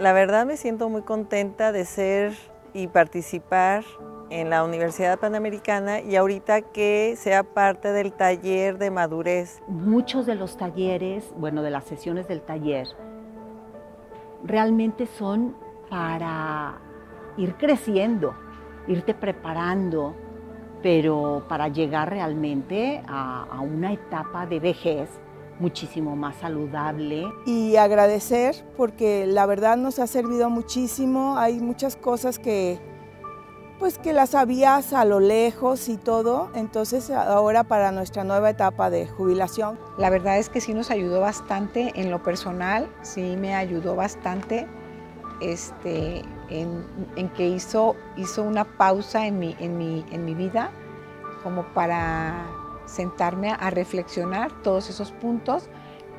La verdad me siento muy contenta de ser y participar en la Universidad Panamericana y ahorita que sea parte del taller de madurez. Muchos de los talleres, bueno, de las sesiones del taller, realmente son para ir creciendo, irte preparando, pero para llegar realmente a, a una etapa de vejez muchísimo más saludable. Y agradecer porque la verdad nos ha servido muchísimo. Hay muchas cosas que pues que las sabías a lo lejos y todo, entonces ahora para nuestra nueva etapa de jubilación. La verdad es que sí nos ayudó bastante en lo personal, sí me ayudó bastante este, en, en que hizo, hizo una pausa en mi, en, mi, en mi vida como para sentarme a reflexionar todos esos puntos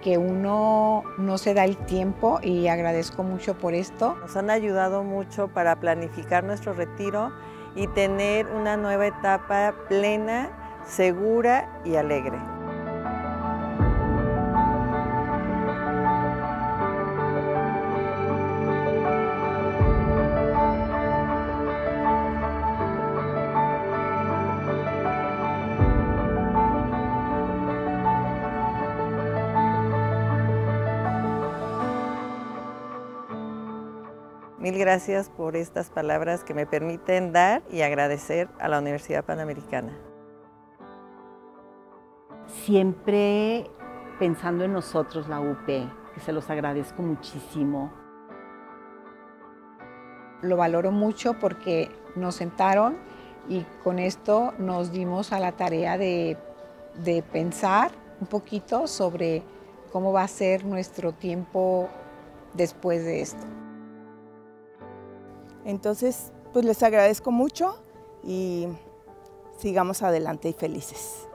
que uno no se da el tiempo y agradezco mucho por esto. Nos han ayudado mucho para planificar nuestro retiro y tener una nueva etapa plena, segura y alegre. Mil gracias por estas palabras que me permiten dar y agradecer a la Universidad Panamericana. Siempre pensando en nosotros, la UP, que se los agradezco muchísimo. Lo valoro mucho porque nos sentaron y con esto nos dimos a la tarea de, de pensar un poquito sobre cómo va a ser nuestro tiempo después de esto. Entonces, pues les agradezco mucho y sigamos adelante y felices.